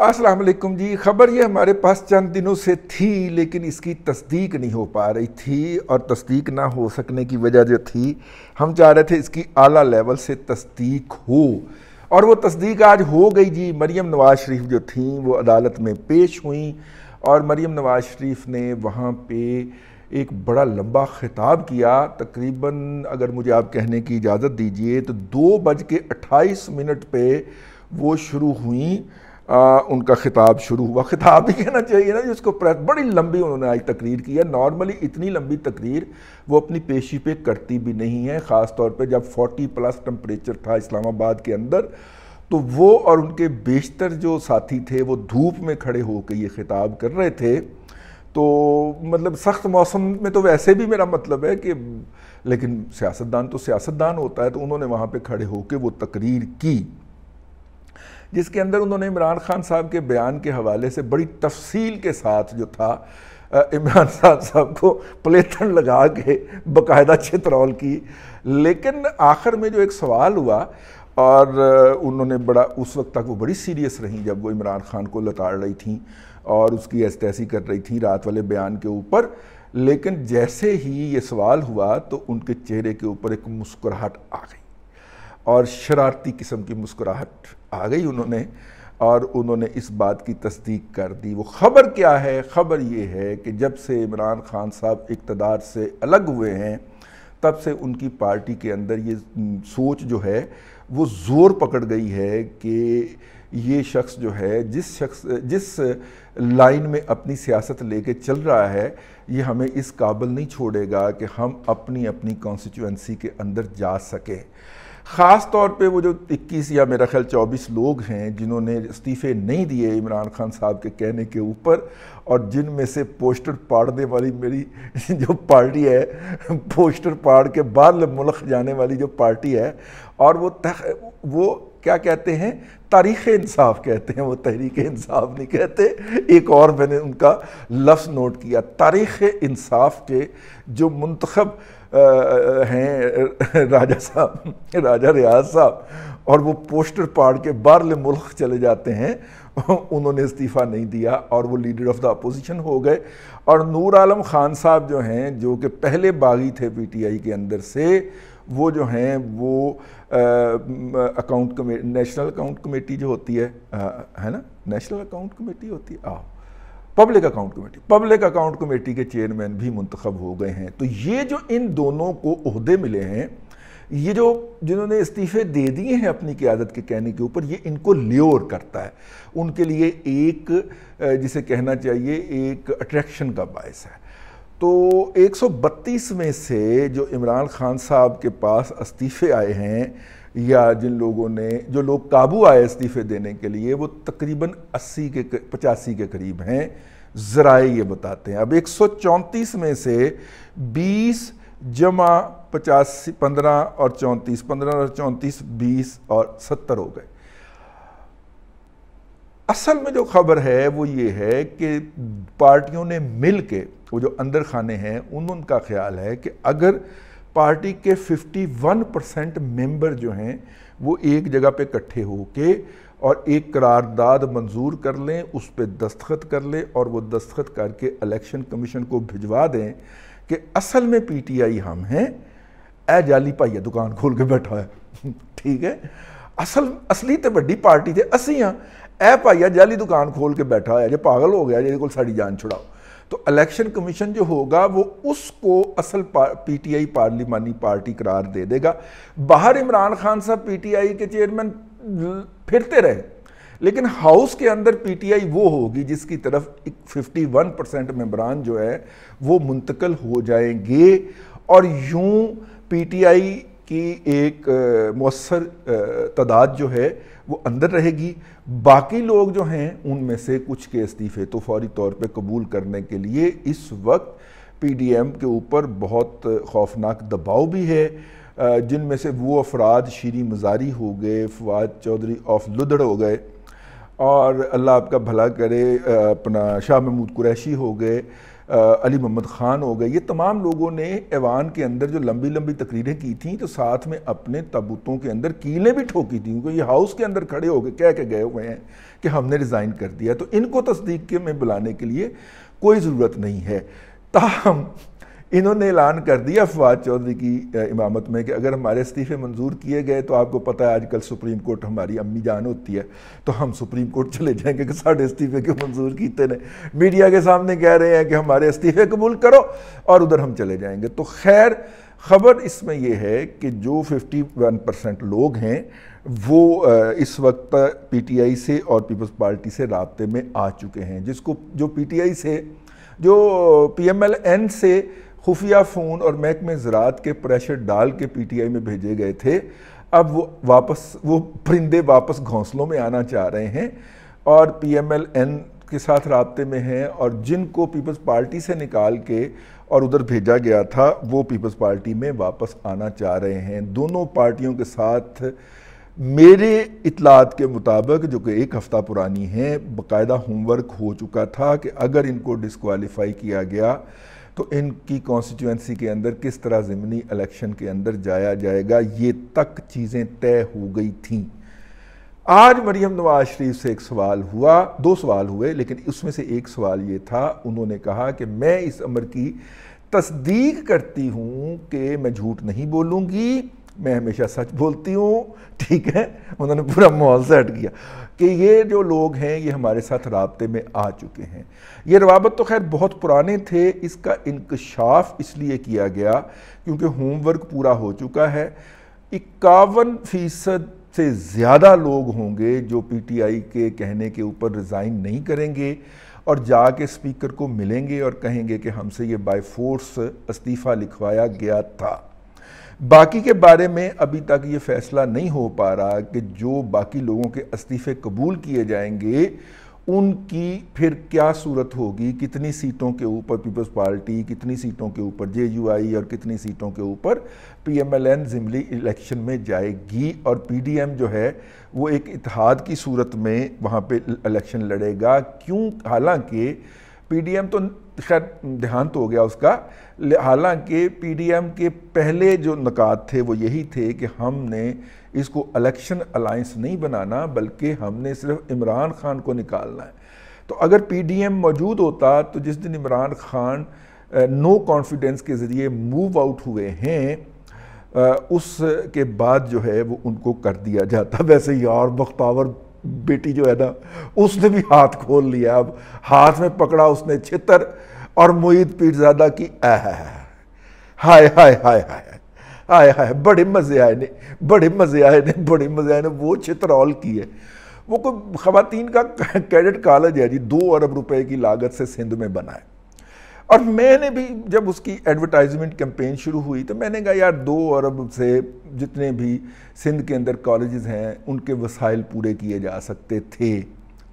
वालेकुम जी। ख़बर ये हमारे पास चंद दिनों से थी, लेकिन इसकी तस्दीक नहीं हो पा रही थी और तस्दीक ना हो सकने की वजह जो थी, हम चाह रहे थे इसकी आला लेवल से तस्दीक हो। और वो तस्दीक आज हो गई जी। मरीम नवाज़ शरीफ जो थी, वो अदालत में पेश हुई और मरीम नवाज़ शरीफ ने वहाँ पे एक बड़ा लंबा खिताब किया। तकरीबन अगर मुझे आप कहने की इजाज़त दीजिए तो दो बज के अट्ठाईस मिनट पर वो शुरू हुई आ, उनका ख़िताब शुरू हुआ। ख़िताब ही कहना चाहिए ना जिसको बड़ी लंबी उन्होंने आज तकरीर की है। नॉर्मली इतनी लंबी तकरीर वो अपनी पेशी पे करती भी नहीं है ख़ास तौर पे जब 40 प्लस टम्परेचर था इस्लामाबाद के अंदर तो वो और उनके बेशतर जो साथी थे वो धूप में खड़े होकर ये ख़िताब कर रहे थे। तो मतलब सख्त मौसम में तो वैसे भी मेरा मतलब है कि लेकिन सियासतदान तो सियासतदान होता है तो उन्होंने वहाँ पर खड़े होकर वो तकरीर की। जिसके अंदर उन्होंने इमरान खान साहब के बयान के हवाले से बड़ी तफसील के साथ जो था इमरान खान साहब को प्लेथन लगा के बाकायदा चित्रौल की। लेकिन आखिर में जो एक सवाल हुआ, और उन्होंने बड़ा, उस वक्त तक वो बड़ी सीरियस रही जब वो इमरान खान को लताड़ रही थी, और उसकी ऐसी कर रही थी रात वाले बयान के ऊपर। लेकिन जैसे ही ये सवाल हुआ तो उनके चेहरे के ऊपर एक मुस्कुराहट आ गई। और शरारती किस्म की मुस्कुराहट आ गई उन्होंने और उन्होंने इस बात की तस्दीक कर दी। वो ख़बर क्या है? ख़बर ये है कि जब से इमरान खान साहब इकतदार से अलग हुए हैं, तब से उनकी पार्टी के अंदर ये सोच जो है, वो ज़ोर पकड़ गई है कि ये शख्स जो है, जिस शख्स, जिस लाइन में अपनी सियासत लेके चल रहा है, ये हमें इस काबिल नहीं छोड़ेगा कि हम अपनी अपनी कॉन्स्टिट्यूंसी के अंदर जा सकें। ख़ास तौर पे वो जो 21 या मेरा ख्याल 24 लोग हैं जिन्होंने इस्तीफ़े नहीं दिए इमरान खान साहब के कहने के ऊपर और जिन में से पोस्टर पाड़ने वाली मेरी जो पार्टी है पोस्टर पाड़ के बाद मुल्क जाने वाली जो पार्टी है और वो तख, वो क्या कहते हैं तारीख़ इंसाफ कहते हैं वो तहरीक इंसाफ नहीं कहते। एक और मैंने उनका लफ्ज़ नोट किया तारीख़ इंसाफ के जो मंतखब हैं राजा साहब राजा रियाज साहब और वो पोस्टर पाड़ के बारले मुल्क चले जाते हैं उन्होंने इस्तीफ़ा नहीं दिया और वो लीडर ऑफ़ द अपोजिशन हो गए। और नूर आलम खान साहब जो हैं जो कि पहले बागी थे पीटीआई के अंदर से वो जो हैं वो account committee national account committee जो होती है आ, है ना? नेशनल अकाउंट कमेटी होती है? आ, public account committee public account committee के चेयरमैन भी मुंतखब हो गए हैं। तो ये जो इन दोनों को अहदे मिले हैं, ये जो जिन्होंने इस्तीफ़े दे दिए हैं अपनी क्यादत के कहने के ऊपर, ये इनको ल्योर करता है। उनके लिए एक जिसे कहना चाहिए, एक अट्रैक्शन का बायस है। तो 132 में से जो इमरान खान साहब के पास इस्तीफ़े आए हैं या जिन लोगों ने, जो लोग काबू आए इस्तीफ़े देने के लिए, वो तकरीबन 80 के पचासी के करीब हैं। ज़राए ये बताते हैं। अब एक में से 20 जमा पचासी, पंद्रह और चौंतीस, पंद्रह और चौंतीस, बीस और सत्तर हो गए। असल में जो खबर है, वो ये है कि पार्टियों ने मिल के वो जो अंदर खाने हैं, उन, उनका ख्याल है कि अगर पार्टी के 51 परसेंट मेंबर जो हैं, वो एक जगह पे इकट्ठे होके और एक करारदाद मंजूर कर लें, उस पर दस्तखत कर लें और वो दस्तखत करके इलेक्शन कमीशन को भिजवा दें कि असल में पीटीआई हम हैं, ए जाली भाइया दुकान खोल के बैठा है। ठीक है? असल, असली तो बड़ी पार्टी थे, असी हाँ ए भाइया जाली दुकान खोल के बैठा है जो पागल हो गया जो साड़ी जान छुड़ाओ। तो इलेक्शन कमीशन जो होगा, वो उसको असल पीटीआई पार्लिमानी पार्टी करार दे देगा। बाहर इमरान खान साहब पीटीआई के चेयरमैन फिरते रहे। लेकिन हाउस के अंदर पीटीआई वो होगी जिसकी तरफ़ 51 परसेंट मेम्बरान जो है, वो मुंतकल हो जाएँगे। और यूँ पीटीआई की एक मौसर तादाद जो है वो अंदर रहेगी। बाकी लोग जो हैं, उनमें से कुछ के इस्तीफ़े तो फौरी तौर पे कबूल करने के लिए इस वक्त पीडीएम के ऊपर बहुत खौफनाक दबाव भी है। जिनमें से वो अफराद शीरी मजारी हो गए, फवाद चौधरी ऑफ़ लुदड़ हो गए और अल्लाह आपका भला करे अपना शाह महमूद कुरैशी हो गए। अली मोहम्मद ख़ान हो गए। ये तमाम लोगों ने ऐवान के अंदर जो लंबी लंबी तकरीरें की थी तो साथ में अपने तबूतों के अंदर कीलें भी ठोकी थी, क्योंकि ये हाउस के अंदर खड़े हो गए कह के गए हुए हैं कि हमने रिज़ाइन कर दिया। तो इनको तस्दीक के में बुलाने के लिए कोई ज़रूरत नहीं है। ताहम इन्होंने ऐलान कर दिया फवाद चौधरी की इमामत में कि अगर हमारे इस्तीफ़े मंजूर किए गए तो आपको पता है आजकल सुप्रीम कोर्ट हमारी अम्मी जान होती है। तो हम सुप्रीम कोर्ट चले जाएँगे कि साढ़े इस्तीफ़े क्यों मंजूर किए ने मीडिया के सामने कह रहे हैं कि हमारे इस्तीफ़े कबूल करो और उधर हम चले जाएँगे। तो खैर, ख़बर इसमें यह है कि जो 51 परसेंट लोग हैं, वो इस वक्त पीटीआई से और पीपल्स पार्टी से रबते में आ चुके हैं। जिसको, जो पीटीआई से, जो पीएमएलएन से खुफिया फ़ोन और महकमे ज़रात के प्रेशर डाल के पीटीआई में भेजे गए थे। अब वो वापस, वो परिंदे वापस घोंसलों में आना चाह रहे हैं और पीएमएलएन के साथ रबते में हैं और जिनको पीपल्स पार्टी से निकाल के और उधर भेजा गया था, वो पीपल्स पार्टी में वापस आना चाह रहे हैं। दोनों पार्टियों के साथ मेरे इतलात के मुताबिक, जो कि एक हफ़्ता पुरानी है, बाकायदा होमवर्क हो चुका था कि अगर इनको डिसक्वालीफाई किया गया तो इनकी कॉन्स्टिट्यूंसी के अंदर किस तरह ज़मनी इलेक्शन के अंदर जाया जाएगा, ये तक चीज़ें तय हो गई थी। आज मरियम नवाज़ शरीफ से एक सवाल हुआ, दो सवाल हुए, लेकिन उसमें से एक सवाल ये था, उन्होंने कहा कि मैं इस अमर की तस्दीक करती हूँ कि मैं झूठ नहीं बोलूँगी। मैं हमेशा सच बोलती हूँ, ठीक है? उन्होंने पूरा माहौल सेट किया कि ये जो लोग हैं, ये हमारे साथ रबते में आ चुके हैं। ये रवाबत तो खैर बहुत पुराने थे, इसका इंकशाफ इसलिए किया गया क्योंकि होमवर्क पूरा हो चुका है। इक्यावन फ़ीसद से ज़्यादा लोग होंगे जो पीटीआई के कहने के ऊपर रिज़ाइन नहीं करेंगे और जाके स्पीकर को मिलेंगे और कहेंगे कि हमसे ये बाय फोर्स इस्तीफ़ा लिखवाया गया था। बाकी के बारे में अभी तक ये फैसला नहीं हो पा रहा कि जो बाकी लोगों के इस्तीफ़े कबूल किए जाएँगे, उनकी फिर क्या सूरत होगी? कितनी सीटों के ऊपर पीपल्स पार्टी, कितनी सीटों के ऊपर जेयूआई और कितनी सीटों के ऊपर पीएमएलएन जिमली इलेक्शन में जाएगी? और पीडीएम जो है, वो एक इतिहाद की सूरत में वहाँ पे इलेक्शन लड़ेगा। क्यों? हालाँकि पीडीएम तो खैर देहांत हो गया उसका हालाँकि पीडीएम के पहले जो नकात थे वो यही थे कि हमने इसको इलेक्शन अलाइंस नहीं बनाना, बल्कि हमने सिर्फ़ इमरान खान को निकालना है। तो अगर पीडीएम मौजूद होता तो जिस दिन इमरान खान नो कॉन्फिडेंस के ज़रिए मूव आउट हुए हैं उसके बाद जो है वो उनको कर दिया जाता। वैसे यार बख्तावर बेटी जो है ना, उसने भी हाथ खोल लिया। अब हाथ में पकड़ा उसने छितर और मुईद पीरजादा की हाय हाय हाय हाय हाय हाय, बड़े मज़े आए ने, बड़े मज़े आए ने, बड़े मज़े आए ने, वो चित्रौल की है। वो कोई खातन का कैडेट कॉलेज है जी दो अरब रुपए की लागत से सिंध में बना है। और मैंने भी जब उसकी एडवर्टाइजमेंट कैंपेन शुरू हुई तो मैंने कहा, यार, दो अरब से जितने भी सिंध के अंदर कॉलेजेस हैं, उनके वसाइल पूरे किए जा सकते थे।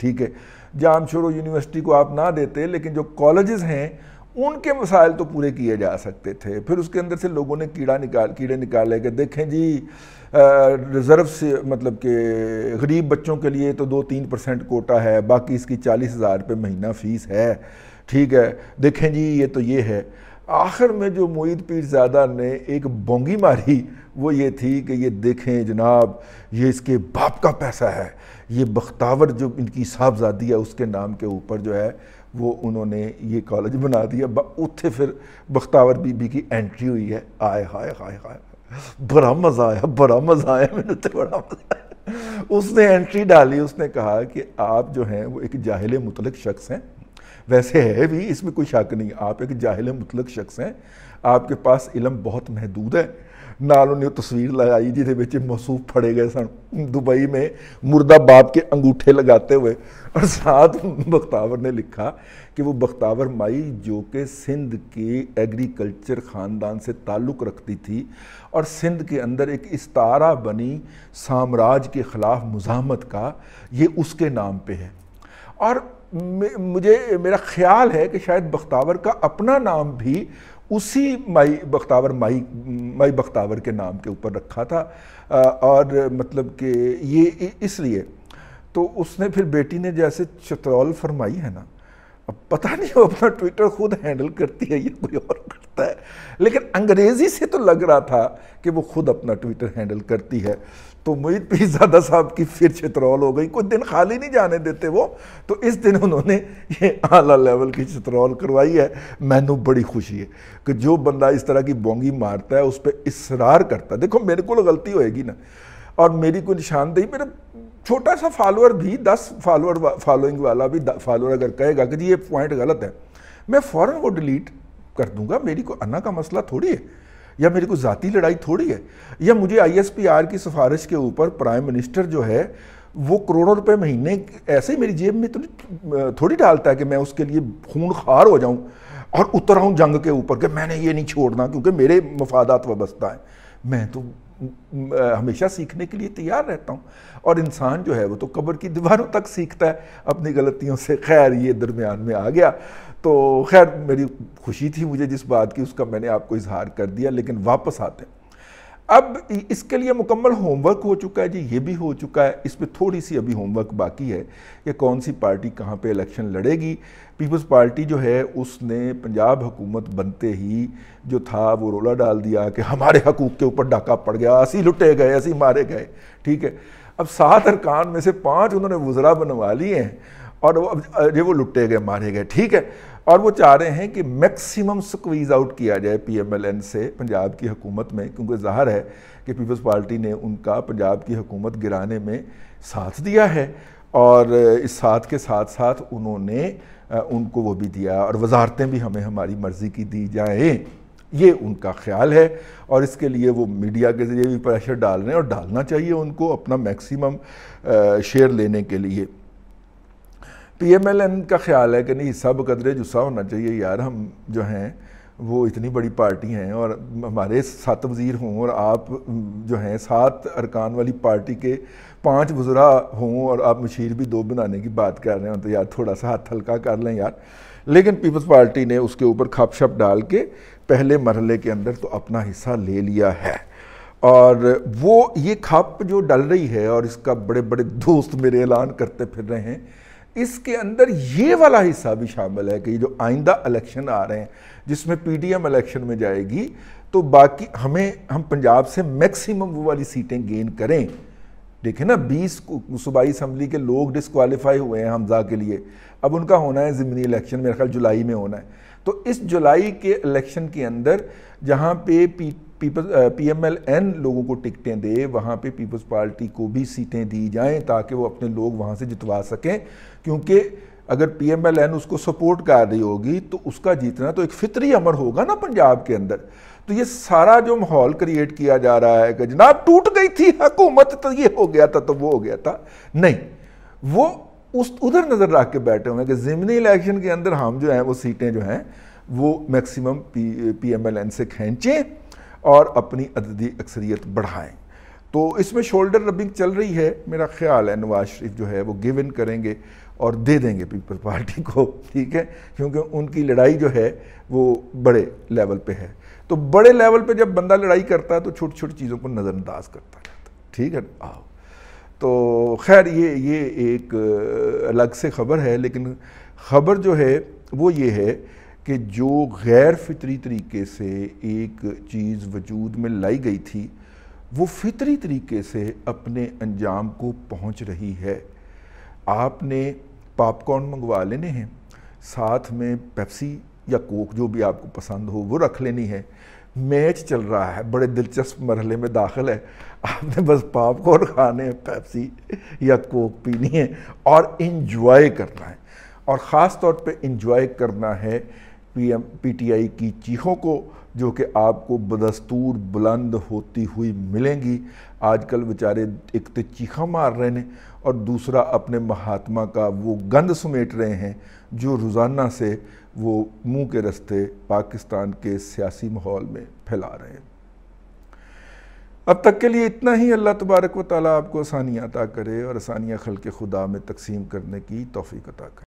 ठीक है? जाम शोरो यूनिवर्सिटी को आप ना देते, लेकिन जो कॉलेजेस हैं, उनके मसाइल तो पूरे किए जा सकते थे। फिर उसके अंदर से लोगों ने कीड़ा निकाल, कीड़े निकाले कि, देखें जी रिज़र्व से मतलब कि गरीब बच्चों के लिए तो दो तीन परसेंट कोटा है, बाकी इसकी चालीस हज़ार रुपये महीना फ़ीस है। ठीक है, देखें जी, ये तो ये है। आखिर में जो मोईद पीरजादा ने एक बोंगी मारी, वो ये थी कि ये देखें जनाब, ये इसके बाप का पैसा है। ये बख्तावर जो इनकी साहबजादी है, उसके नाम के ऊपर जो है, वो उन्होंने ये कॉलेज बना दिया। उत्थे फिर बख्तावर बीबी की एंट्री हुई है। आए, हाय हाय हाय। बड़ा मज़ा आया, बड़ा मज़ा आया, मैंने तो बड़ा मज़ा उसने एंट्री डाली, उसने कहा कि आप जो हैं, वो एक जाहिल मुतलक शख्स हैं। वैसे है भी इसमें कोई शक नहीं आप एक जाहिल मुतलक शख्स हैं आपके पास इलम बहुत महदूद है ਨਾਲ ਉਹਨੇ ਤਸਵੀਰ ਲਗਾਈ ਜਿਹਦੇ ਵਿੱਚ ਮਸੂਫ ਫੜੇ ਗਏ ਸਨ दुबई में मुर्दा बाप के अंगूठे लगाते हुए और साथ बख्तावर ने लिखा कि वो बख्तावर माई जो कि सिंध के एग्रीकल्चर ख़ानदान से ताल्लुक़ रखती थी और सिंध के अंदर एक इस्तारा बनी साम्राज्य के ख़िलाफ़ मुजामत का ये उसके नाम पे है और मुझे, मेरा ख्याल है कि शायद बख्तावर का अपना नाम भी उसी माई, बख्तावर माई माई बख्तावर के नाम के ऊपर रखा था। और मतलब कि ये इसलिए तो उसने फिर बेटी ने जैसे चतरौल फरमाई है ना, अब पता नहीं वो अपना ट्विटर खुद हैंडल करती है या कोई और करता है, लेकिन अंग्रेज़ी से तो लग रहा था कि वो खुद अपना ट्विटर हैंडल करती है। तो मोहित पीरजादा साहब की फिर चित्रौल हो गई। कुछ दिन खाली नहीं जाने देते वो। तो इस दिन उन्होंने ये आला लेवल की चित्रौल करवाई है। मैनू बड़ी खुशी है कि जो बंदा इस तरह की बोंगी मारता है, उस पर इसरार करता है। देखो, मेरे को गलती होएगी ना। और मेरी कोई निशानदेही मेरा छोटा सा फॉलोअर भी, दस फॉलोअर फॉलोइंग वाला भी फॉलोअर अगर कहेगा कि जी, ये पॉइंट गलत है, मैं फ़ौरन वो डिलीट कर दूँगा। मेरी को अन्ना का मसला थोड़ी है। या मेरी को ज़ाती लड़ाई थोड़ी है, या मुझे आईएसपीआर की सिफारिश के ऊपर प्राइम मिनिस्टर जो है, वो करोड़ों रुपए महीने ऐसे ही मेरी जेब में तो थोड़ी डालता है कि मैं उसके लिए खून खार हो जाऊँ और उतर जंग के ऊपर कि मैंने ये नहीं छोड़ना क्योंकि मेरे मफादात वाबस्ता है। मैं तो हमेशा सीखने के लिए तैयार रहता हूँ। और इंसान जो है वो तो कब्र की दीवारों तक सीखता है, अपनी गलतियों से। खैर, ये दरमियान में आ गया। तो खैर, मेरी खुशी थी मुझे जिस बात की, उसका मैंने आपको इजहार कर दिया, लेकिन वापस आते हैं। अब इसके लिए मुकम्मल होमवर्क हो चुका है जी, ये भी हो चुका है। इस पर थोड़ी सी अभी होमवर्क बाकी है कि कौन सी पार्टी कहाँ पे इलेक्शन लड़ेगी। पीपल्स पार्टी जो है, उसने पंजाब हुकूमत बनते ही जो था, वो रोला डाल दिया कि हमारे हकूक़ के ऊपर डाका पड़ गया, असी लुटे गए, असी मारे गए, ठीक है। अब सात अरकान में से पाँच उन्होंने वज़रा बनवा लिए हैं और वो अब वो लुटे गए, मारे गए, ठीक है। और वो चाह रहे हैं कि मैक्सिमम स्क्वीज़ आउट किया जाए पीएमएलएन से पंजाब की हुकूमत में, क्योंकि ज़ाहिर है कि पीपल्स पार्टी ने उनका पंजाब की हुकूमत गिराने में साथ दिया है और इस साथ के साथ साथ उन्होंने उनको वो भी दिया और वजारतें भी हमें हमारी मर्ज़ी की दी जाएँ। ये उनका ख्याल है और इसके लिए वो मीडिया के ज़रिए भी प्रेशर डाल रहे हैं और डालना चाहिए उनको अपना मैक्सिमम शेयर लेने के लिए। पीएमएलएन का ख्याल है कि नहीं हिस्सा बकदरे जुस्सा होना चाहिए यार। हम जो हैं, वो इतनी बड़ी पार्टी हैं और हमारे सात वज़ीर हों और आप जो हैं, सात अरकान वाली पार्टी के पाँच वज़रा हों और आप मशीर भी दो बनाने की बात कर रहे हो तो यार थोड़ा सा हाथ हल्का कर लें यार। लेकिन पीपल्स पार्टी ने उसके ऊपर खप शप डाल के पहले मरहले के अंदर तो अपना हिस्सा ले लिया है। और वो ये खप जो डल रही है और इसका बड़े बड़े दोस्त मेरे ऐलान करते फिर रहे हैं इसके अंदर ये वाला हिस्सा भी शामिल है कि जो आइंदा इलेक्शन आ रहे हैं, जिसमें पीडीएम इलेक्शन में जाएगी तो बाकी हमें, हम पंजाब से मैक्सिमम वो वाली सीटें गेन करें। देखें ना 20 सूबाई असम्बली के लोग डिसक्वालीफाई हुए हैं हमजा के लिए। अब उनका होना है ज़िमनी इलेक्शन मेरे ख्याल जुलाई में होना है। तो इस जुलाई के इलेक्शन के अंदर, जहाँ पे P people P M L N लोगों को टिकटें दे, वहाँ पे पीपल्स पार्टी को भी सीटें दी जाएँ ताकि वो अपने लोग वहाँ से जितवा सकें। क्योंकि अगर पी एम एल एन उसको सपोर्ट कर रही होगी तो उसका जीतना तो एक फितरी अमर होगा ना पंजाब के अंदर। तो ये सारा जो माहौल क्रिएट किया जा रहा है कि जनाब टूट गई थी हुकूमत तो ये हो गया था तो वो हो गया था। नहीं, वो उस, उधर नज़र रख के बैठे हुए हैं कि ज़िमनी इलेक्शन के अंदर हम जो हैं, वो सीटें जो हैं, वो maximum P P M L N से खींचें। और अपनी अददी अक्सरियत बढ़ाएँ। तो इसमें शोल्डर रबिंग चल रही है, मेरा ख्याल है, नवाज़ शरीफ जो है वो गिव इन करेंगे और दे देंगे पीपल पार्टी को, ठीक है? क्योंकि उनकी लड़ाई जो है वो बड़े लेवल पे है। तो बड़े लेवल पे जब बंदा लड़ाई करता है तो छोटी छोटी चीज़ों को नज़रअंदाज करता रहता है, ठीक है? आओ। तो खैर, ये ये एक अलग से ख़बर है, लेकिन ख़बर जो है वो ये है कि जो गैर फितरी तरीके से एक चीज़ वजूद में लाई गई थी, वो फितरी तरीके से अपने अंजाम को पहुँच रही है। आपने पॉपकॉर्न मंगवा लेने हैं, साथ में पेप्सी या कोक जो भी आपको पसंद हो, वो रख लेनी है। मैच चल रहा है, बड़े दिलचस्प मरहले में दाखिल है। आपने बस पॉपकॉर्न खाने हैं, पेप्सी या कोक पीनी है और इन्जॉय करना है। और ख़ास तौर पे इन्जॉय करना है पीएम, पीटीआई की चीखों को, जो कि आपको बदस्तूर बुलंद होती हुई मिलेंगी। आजकल बेचारे एक तो चीखा मार रहे हैं और दूसरा अपने महात्मा का वो गंद समेट रहे हैं, जो रोज़ाना से वो मुँह के रस्ते पाकिस्तान के सियासी माहौल में फैला रहे हैं। अब तक के लिए इतना ही। अल्लाह तबारक व ताली आपको आसानियाँ अता करे और आसानियाँ खल के खुदा में तकसीम करने की तोफ़ी अता करे।